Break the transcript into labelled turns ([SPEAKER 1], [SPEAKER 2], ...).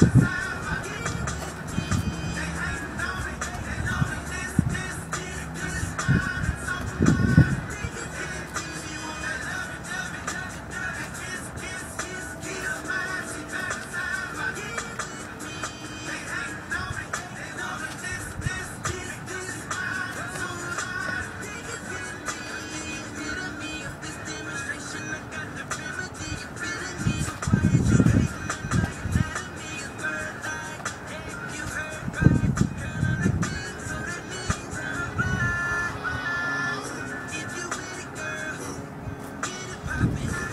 [SPEAKER 1] Thank you. Boy.